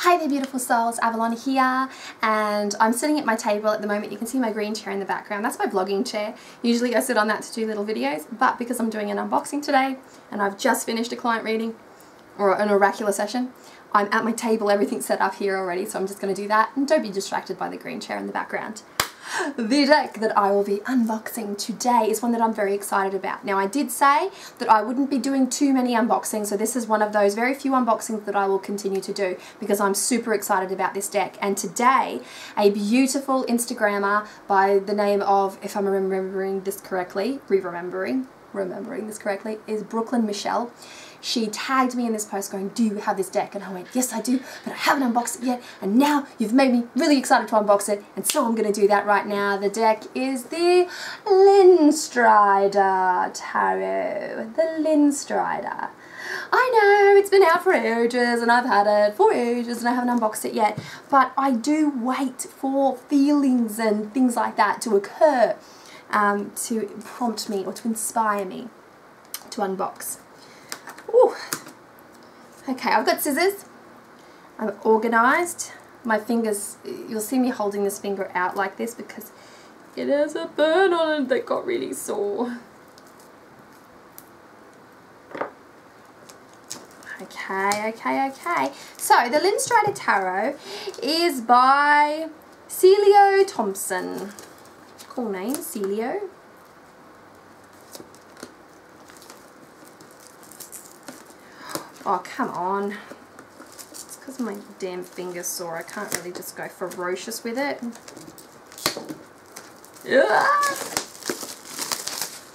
Hi there beautiful souls, Avalon here and I'm sitting at my table at the moment. You can see my green chair in the background. That's my vlogging chair. Usually I sit on that to do little videos but because I'm doing an unboxing today and I've just finished a client reading or an oracular session, I'm at my table, everything's set up here already so I'm just going to do that and don't be distracted by the green chair in the background. The deck that I will be unboxing today is one that I'm very excited about. Now I did say that I wouldn't be doing too many unboxings so this is one of those very few unboxings that I will continue to do because I'm super excited about this deck and today a beautiful Instagrammer by the name of, if I'm remembering this correctly, re-remembering, remembering this correctly, is Brooklyn Michelle she tagged me in this post going, do you have this deck? And I went, yes I do, but I haven't unboxed it yet. And now you've made me really excited to unbox it. And so I'm going to do that right now. The deck is the Lindstrider Tarot. The Lindstrider. I know, it's been out for ages and I've had it for ages and I haven't unboxed it yet. But I do wait for feelings and things like that to occur um, to prompt me or to inspire me to unbox. Ooh. Okay, I've got scissors. I'm organised. My fingers, you'll see me holding this finger out like this because it has a burn on it that got really sore. Okay, okay, okay. So, the Lindstrider Tarot is by Siolo Thompson. Cool name, Siolo. Oh, come on. It's because my damn finger's sore. I can't really just go ferocious with it.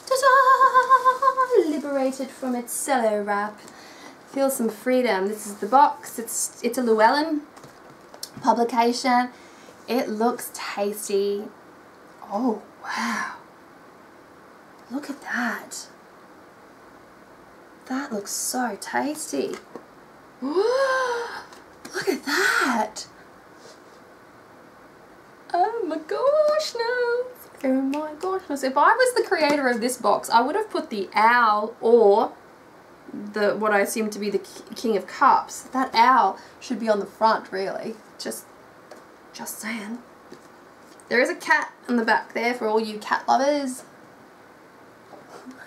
Ta-da! Liberated from its cello wrap. Feel some freedom. This is the box. It's, it's a Llewellyn publication. It looks tasty. Oh, wow. Look at that. That looks so tasty. Look at that. Oh my gosh, no. Oh my gosh. If I was the creator of this box, I would have put the owl or the what I assume to be the King of Cups. That owl should be on the front, really. Just, just saying. There is a cat on the back there for all you cat lovers.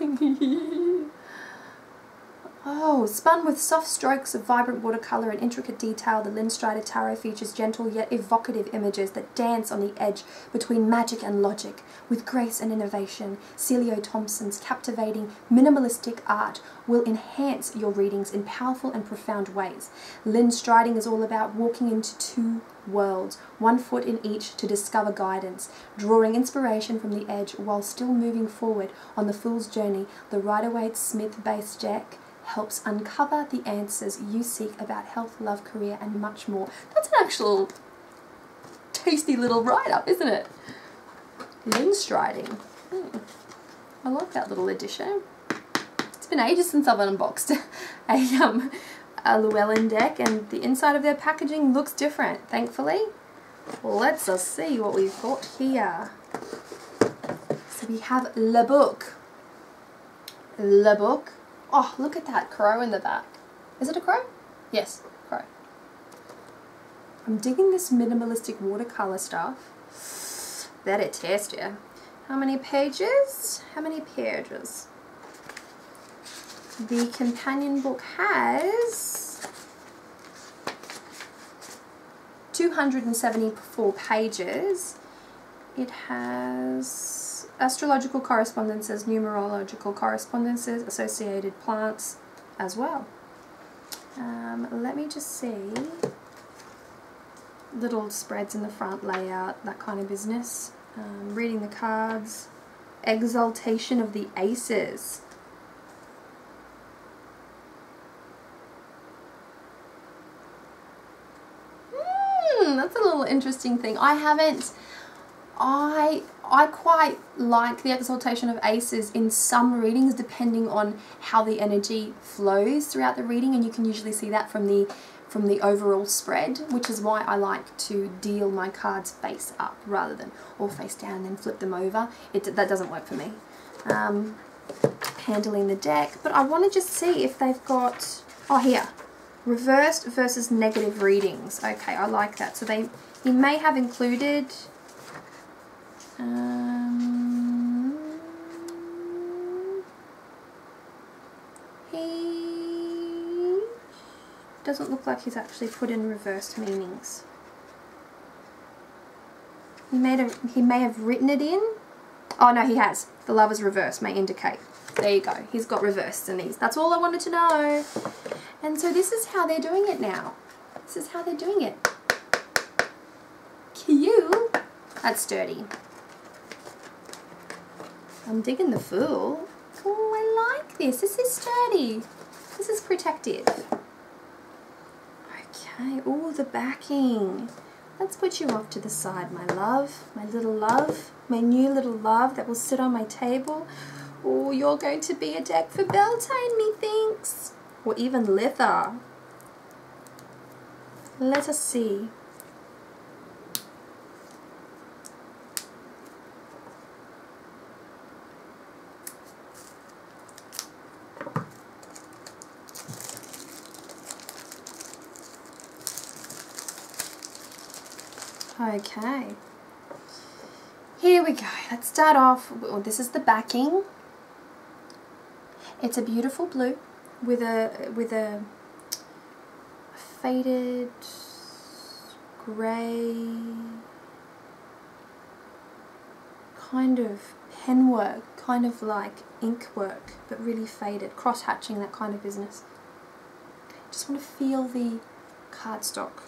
Oh, spun with soft strokes of vibrant watercolour and intricate detail, the Lindstrider Tarot features gentle yet evocative images that dance on the edge between magic and logic. With grace and innovation, Siolo Thompson's captivating, minimalistic art will enhance your readings in powerful and profound ways. Lindstriding is all about walking into two worlds, one foot in each to discover guidance, drawing inspiration from the edge while still moving forward on the Fool's Journey, the Rider-Waite-Smith-based deck helps uncover the answers you seek about health, love, career, and much more. That's an actual tasty little write-up, isn't it? Lindstriding. Hmm. I like that little addition. It's been ages since I've unboxed a, um, a Llewellyn deck, and the inside of their packaging looks different, thankfully. Let's us see what we've got here. So we have Le Book. Le Book Oh, look at that crow in the back. Is it a crow? Yes, crow. I'm digging this minimalistic watercolor stuff. That it test yeah. How many pages? How many pages? The companion book has 274 pages. It has astrological correspondences, numerological correspondences, associated plants as well. Um, let me just see. Little spreads in the front, layout, that kind of business. Um, reading the cards. Exaltation of the Aces. Hmm, that's a little interesting thing. I haven't I I quite like the exaltation of aces in some readings depending on how the energy flows throughout the reading and you can usually see that from the from the overall spread which is why I like to deal my cards face up rather than all face down and then flip them over. It, that doesn't work for me. Um, handling the deck but I want to just see if they've got oh here Reversed versus negative readings. Okay, I like that. So they, he may have included. Um, he doesn't look like he's actually put in reversed meanings. He may have he may have written it in. Oh no, he has. The lover's reverse may indicate. There you go. He's got reversed in these. That's all I wanted to know. And so this is how they're doing it now. This is how they're doing it. Cute. That's sturdy. I'm digging the fool. Oh, I like this. This is sturdy. This is protective. Okay. Oh, the backing. Let's put you off to the side, my love. My little love. My new little love that will sit on my table. Oh, you're going to be a deck for Beltane, methinks. Or even Litha. Let us see. Okay. Here we go. Let's start off. Well, this is the backing. It's a beautiful blue with a with a faded grey kind of pen work, kind of like ink work, but really faded, cross hatching, that kind of business. Just want to feel the cardstock.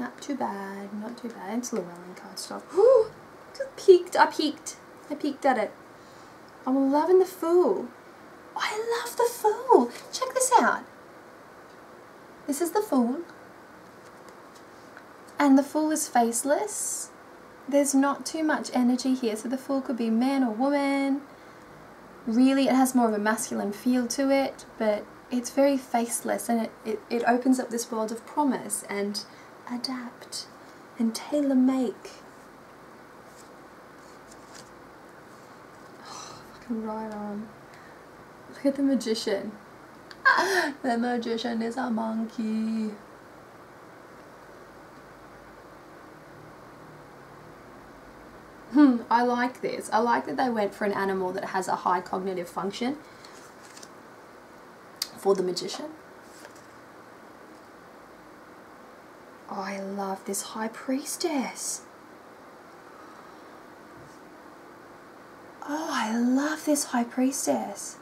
Not too bad, not too bad. It's Llewellyn cardstock. Whew! Just peeked, I peeked. I peeked at it. I'm loving the Fool. I love the Fool. Check this out. This is the Fool. And the Fool is faceless. There's not too much energy here, so the Fool could be man or woman. Really, it has more of a masculine feel to it, but it's very faceless and it, it, it opens up this world of promise and adapt and tailor make. Oh, fucking right on. Look at the magician. the magician is a monkey. Hmm, I like this. I like that they went for an animal that has a high cognitive function for the magician. Oh, I love this high priestess. Oh, I love this high priestess.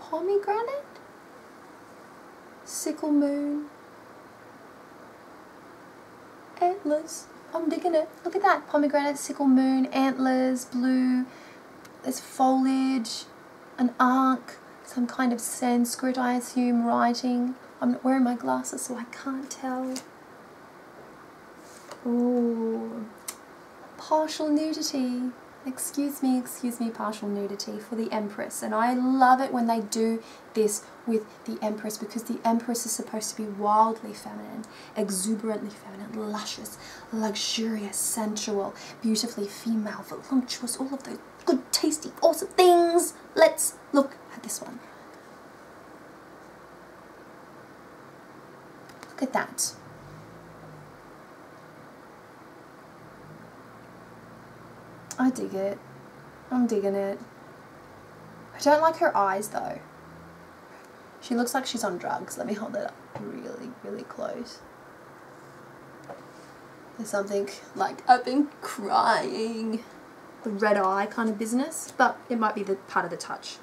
Pomegranate? Sickle moon? Antlers. I'm digging it. Look at that. Pomegranate, sickle moon, antlers, blue. There's foliage, an arc, some kind of Sanskrit, I assume, writing. I'm not wearing my glasses so I can't tell. Ooh, partial nudity. Excuse me, excuse me, partial nudity for the Empress. And I love it when they do this with the Empress because the Empress is supposed to be wildly feminine, exuberantly feminine, luscious, luxurious, sensual, beautifully female, voluptuous, all of those good, tasty, awesome things. Let's look at this one. Look at that. I dig it. I'm digging it. I don't like her eyes though. She looks like she's on drugs. Let me hold it up really, really close. There's something like, I've been crying. The red eye kind of business, but it might be the part of the touch.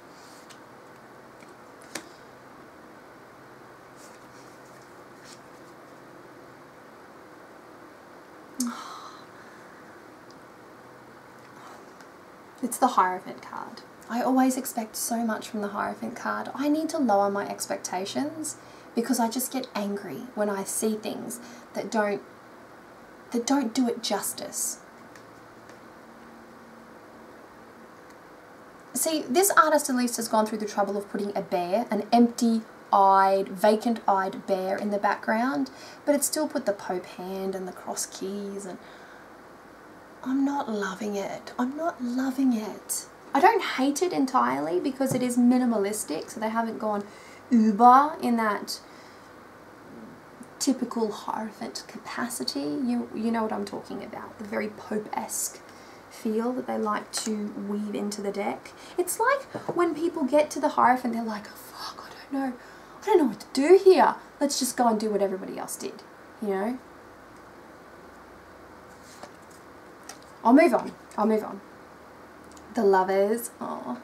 It's the Hierophant card. I always expect so much from the Hierophant card. I need to lower my expectations because I just get angry when I see things that don't that don't do it justice. See, this artist at least has gone through the trouble of putting a bear, an empty-eyed, vacant-eyed bear in the background, but it still put the Pope hand and the cross keys and I'm not loving it. I'm not loving it. I don't hate it entirely because it is minimalistic, so they haven't gone uber in that typical Hierophant capacity. You, you know what I'm talking about, the very Pope-esque feel that they like to weave into the deck. It's like when people get to the Hierophant, they're like, oh, fuck, I don't know, I don't know what to do here. Let's just go and do what everybody else did, you know? I'll move on. I'll move on. The lovers. Oh,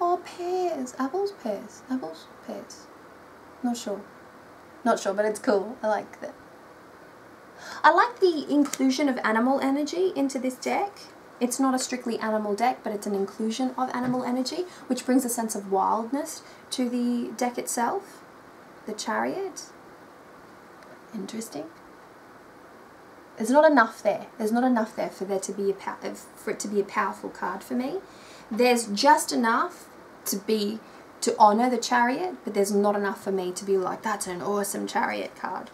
oh, pears. Apples, pears. Apples, pears. Not sure. Not sure, but it's cool. I like that. I like the inclusion of animal energy into this deck. It's not a strictly animal deck, but it's an inclusion of animal energy, which brings a sense of wildness to the deck itself. The chariot. Interesting. There's not enough there. There's not enough there for there to be a for it to be a powerful card for me. There's just enough to be to honor the chariot, but there's not enough for me to be like that's an awesome chariot card.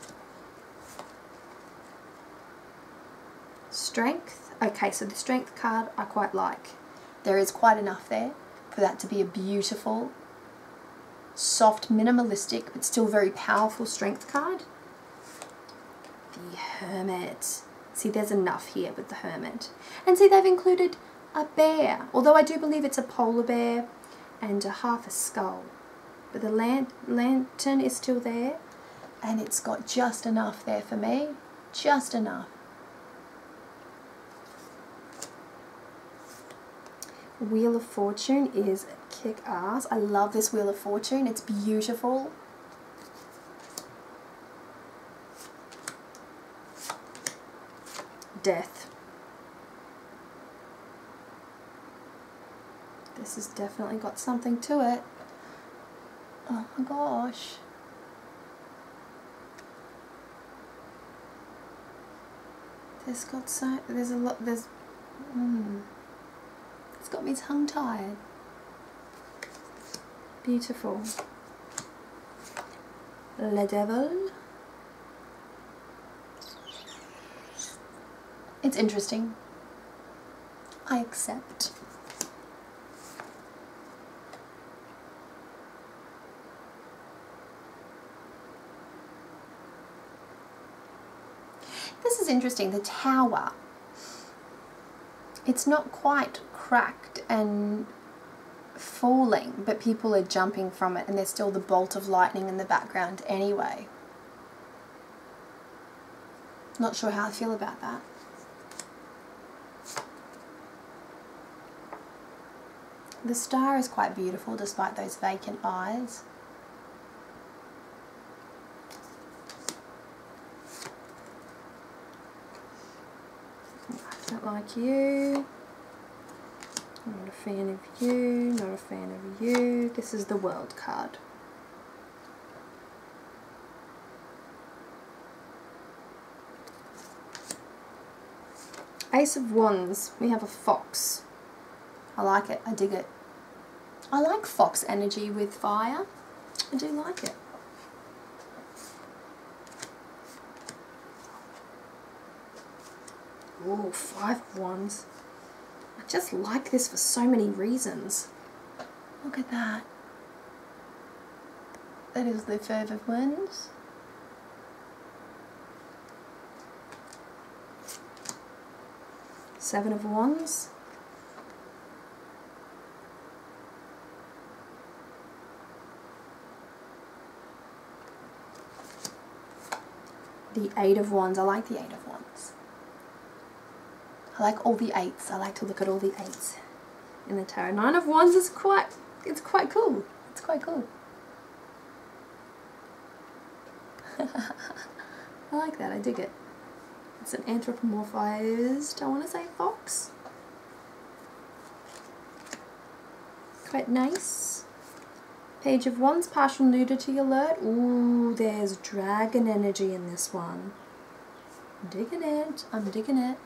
Strength. Okay, so the strength card I quite like. There is quite enough there for that to be a beautiful, soft, minimalistic, but still very powerful strength card the hermit. See, there's enough here with the hermit. And see, they've included a bear, although I do believe it's a polar bear and a half a skull. But the lan lantern is still there, and it's got just enough there for me. Just enough. Wheel of Fortune is kick-ass. I love this Wheel of Fortune. It's beautiful. Death. This has definitely got something to it. Oh my gosh. There's got so, there's a lot, there's, mm, it's got me tongue tied. Beautiful. Le Devil. It's interesting. I accept. This is interesting, the tower. It's not quite cracked and falling, but people are jumping from it and there's still the bolt of lightning in the background anyway. Not sure how I feel about that. The star is quite beautiful despite those vacant eyes. Don't like you. Not a fan of you, not a fan of you. This is the world card. Ace of Wands, we have a fox. I like it. I dig it. I like fox energy with fire. I do like it. Oh, five wands. I just like this for so many reasons. Look at that. That is the Five of Wands. Seven of Wands. The Eight of Wands. I like the Eight of Wands. I like all the eights. I like to look at all the eights in the tarot. Nine of Wands is quite, it's quite cool. It's quite cool. I like that. I dig it. It's an anthropomorphized, I want to say fox. Quite nice. Page of Wands, partial nudity alert. Ooh, there's dragon energy in this one. I'm digging it. I'm digging it.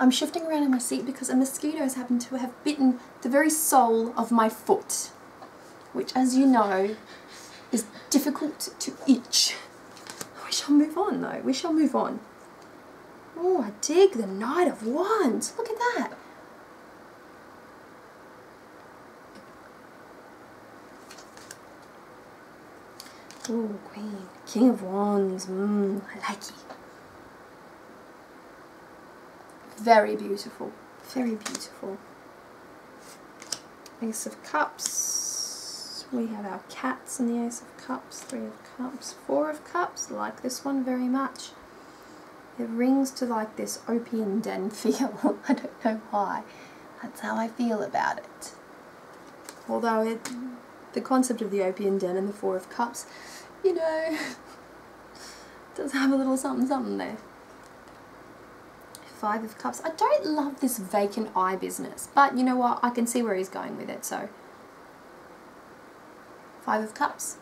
I'm shifting around in my seat because a mosquito has happened to have bitten the very sole of my foot, which, as you know, is difficult to itch. We shall move on, though. We shall move on. Oh, I dig the Knight of Wands. Look at that. Oh, Queen. King of Wands. Mmm, I like it. Very beautiful. Very beautiful. Ace of Cups. We have our cats in the Ace of Cups. Three of Cups. Four of Cups. Like this one very much. It rings to like this opium den feel. I don't know why. That's how I feel about it. Although it, the concept of the opium den and the Four of Cups, you know, does have a little something something there. Five of Cups. I don't love this vacant eye business, but you know what? I can see where he's going with it, so. Five of Cups.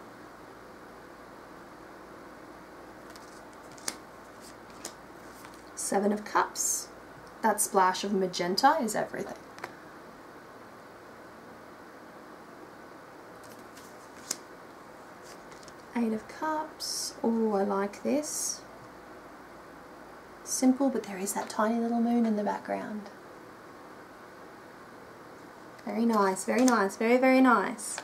Seven of Cups. That splash of magenta is everything. Eight of Cups. Oh, I like this. Simple, but there is that tiny little moon in the background. Very nice, very nice, very, very nice.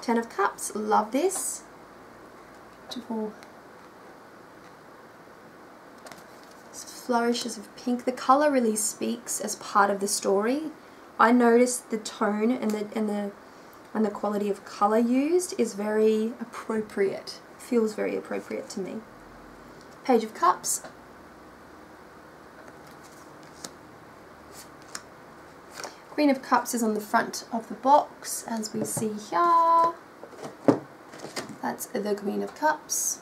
Ten of Cups, love this. Beautiful flourishes of pink. The colour really speaks as part of the story. I noticed the tone and the and the and the quality of colour used is very appropriate. Feels very appropriate to me. Page of Cups. Queen of Cups is on the front of the box, as we see here. That's the Queen of Cups.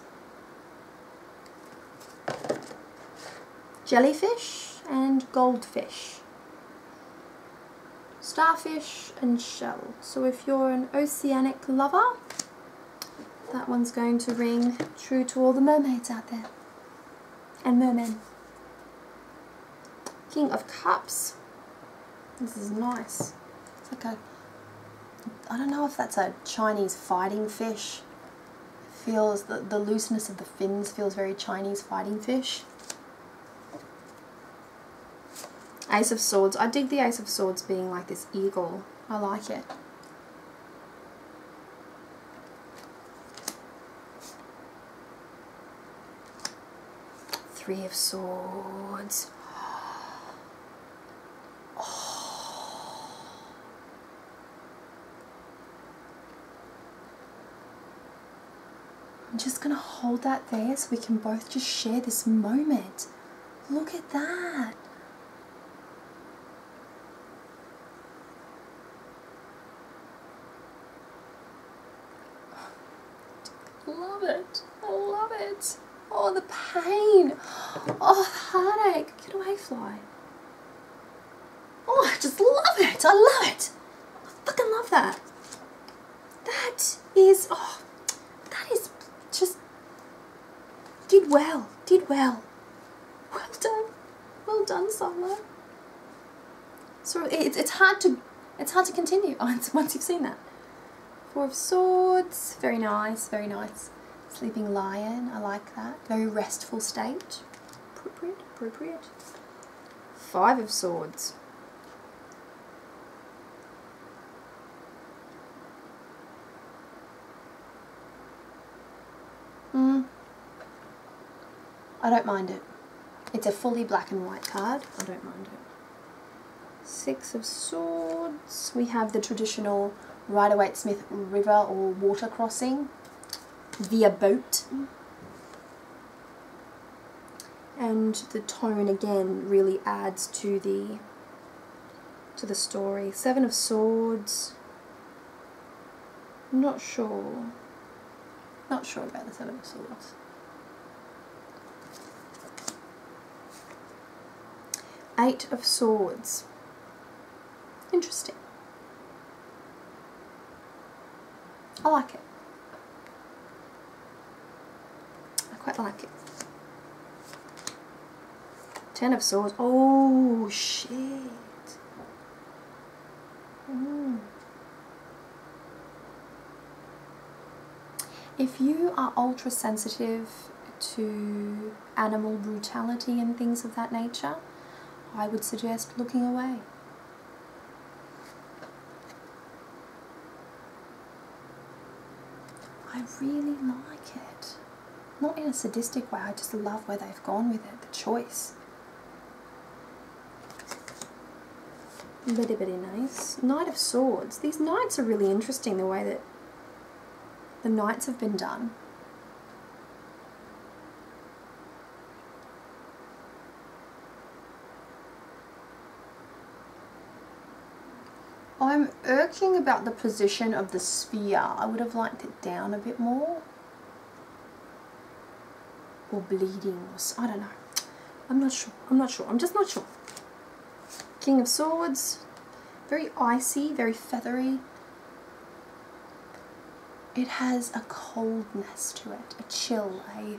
jellyfish and goldfish, starfish and shell. So if you're an oceanic lover, that one's going to ring true to all the mermaids out there and mermen. King of Cups. This is nice. It's like a, I don't know if that's a Chinese fighting fish. It feels, the, the looseness of the fins feels very Chinese fighting fish. Ace of Swords. I dig the Ace of Swords being like this eagle. I like it. Three of Swords. I'm just going to hold that there so we can both just share this moment. Look at that. love it. I Oh, the pain. Oh, the heartache. Get away, fly. Oh, I just love it. I love it. I fucking love that. That is, oh, that is just, did well. Did well. Well done. Well done, Solo. So it's, it's hard to, it's hard to continue once you've seen that. Four of Swords, very nice, very nice. Sleeping Lion, I like that. Very restful state. Appropriate, appropriate. Five of Swords. Hmm. I don't mind it. It's a fully black and white card. I don't mind it. Six of Swords. We have the traditional Rider-Waite-Smith river or water crossing via boat. And the tone again really adds to the to the story. Seven of Swords. not sure. Not sure about the Seven of Swords. Eight of Swords. Interesting. I like it. I quite like it. Ten of Swords. Oh, shit. Mm. If you are ultra sensitive to animal brutality and things of that nature, I would suggest looking away. I really like it. Not in a sadistic way, I just love where they've gone with it, the choice. Very, very nice. Knight of Swords. These knights are really interesting, the way that the knights have been done. I'm irking about the position of the sphere. I would have liked it down a bit more. Or bleeding, or I don't know. I'm not sure. I'm not sure. I'm just not sure. King of Swords. Very icy, very feathery. It has a coldness to it, a chill, a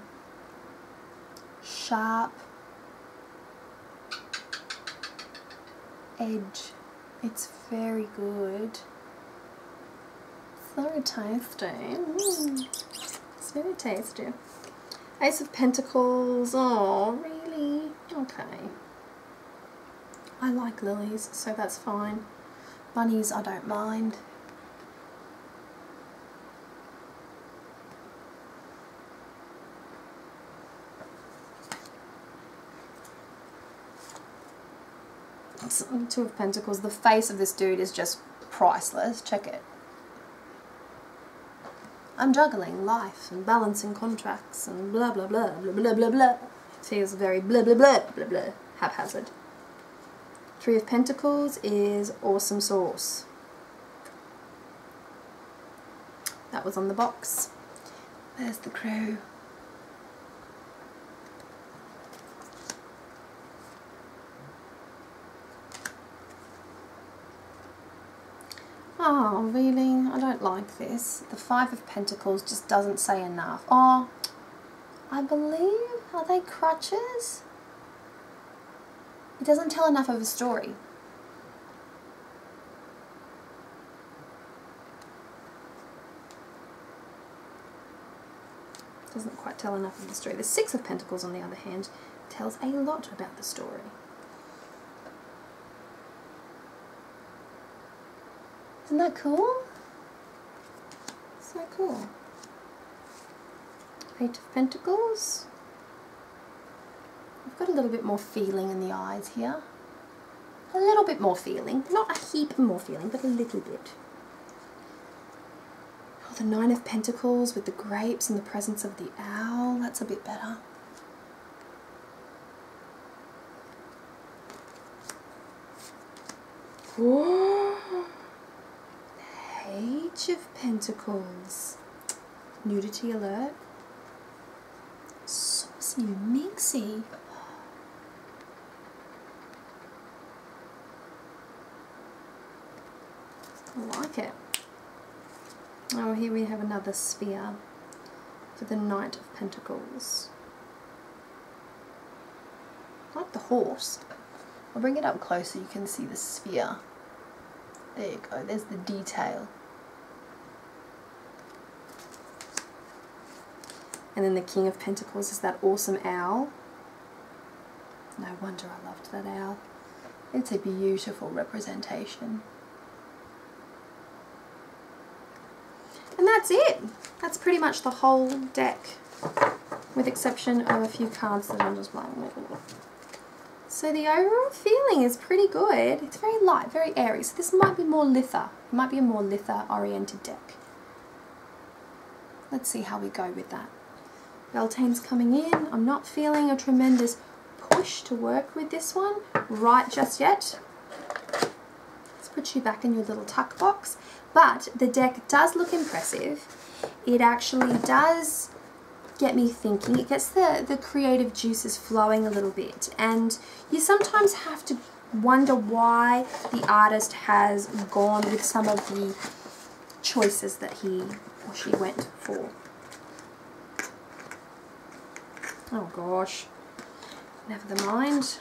sharp edge it's very good. So tasty. Mm. It's very tasty. Ace of Pentacles. Oh, really? Okay. I like lilies, so that's fine. Bunnies, I don't mind. Two of Pentacles. The face of this dude is just priceless. Check it. I'm juggling life and balancing contracts and blah blah blah blah blah blah blah. It feels very blah blah blah blah blah haphazard. Three of Pentacles is awesome sauce. That was on the box. There's the crew. Oh, really? I don't like this. The Five of Pentacles just doesn't say enough. Oh, I believe, are they crutches? It doesn't tell enough of a story. Doesn't quite tell enough of the story. The Six of Pentacles, on the other hand, tells a lot about the story. Isn't that cool? So cool. Eight of Pentacles. I've got a little bit more feeling in the eyes here. A little bit more feeling. Not a heap more feeling, but a little bit. Oh, the Nine of Pentacles with the grapes and the presence of the owl. That's a bit better. Whoa. Page of Pentacles. Nudity alert. Saucy Minxie. I like it. Oh, here we have another sphere for the Knight of Pentacles. like the horse. I'll bring it up closer, you can see the sphere. There you go, there's the detail. And then the King of Pentacles is that awesome owl. No wonder I loved that owl. It's a beautiful representation. And that's it. That's pretty much the whole deck. With exception of a few cards that I'm just like... So the overall feeling is pretty good. It's very light, very airy. So this might be more litha. It might be a more litha oriented deck. Let's see how we go with that. Beltane's coming in. I'm not feeling a tremendous push to work with this one right just yet. Let's put you back in your little tuck box. But the deck does look impressive. It actually does get me thinking. It gets the, the creative juices flowing a little bit. And you sometimes have to wonder why the artist has gone with some of the choices that he or she went for. Oh gosh, never mind.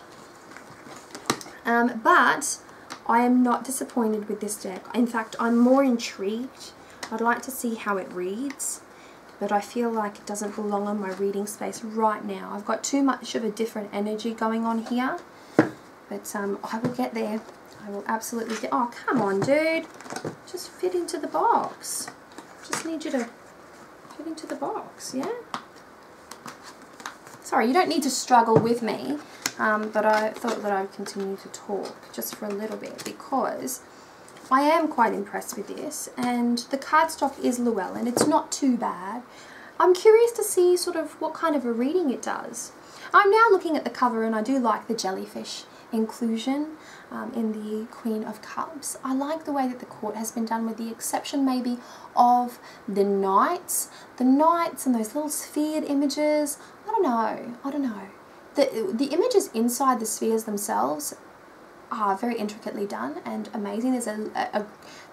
Um, but I am not disappointed with this deck. In fact, I'm more intrigued. I'd like to see how it reads, but I feel like it doesn't belong on my reading space right now. I've got too much of a different energy going on here, but um, I will get there. I will absolutely get, oh come on dude, just fit into the box. Just need you to fit into the box, yeah? Sorry, you don't need to struggle with me, um, but I thought that I'd continue to talk just for a little bit because I am quite impressed with this and the cardstock is Llewellyn. It's not too bad. I'm curious to see sort of what kind of a reading it does. I'm now looking at the cover and I do like the jellyfish inclusion um, in the Queen of Cups. I like the way that the court has been done with the exception maybe of the knights. The knights and those little sphered images, don't know, I don't know. The, the images inside the spheres themselves are very intricately done and amazing. There's a, a, a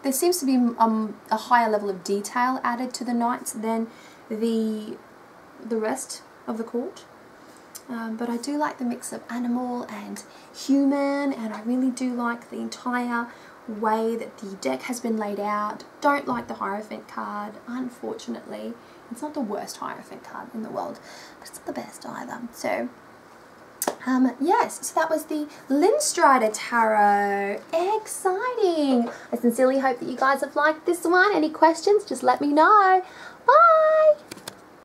there seems to be um, a higher level of detail added to the knights than the the rest of the court. Um, but I do like the mix of animal and human and I really do like the entire way that the deck has been laid out. Don't like the Hierophant card, unfortunately. It's not the worst Hierophant card in the world, but it's not the best either. So, um, yes, so that was the Lindstrider Tarot. Exciting! I sincerely hope that you guys have liked this one. Any questions, just let me know. Bye!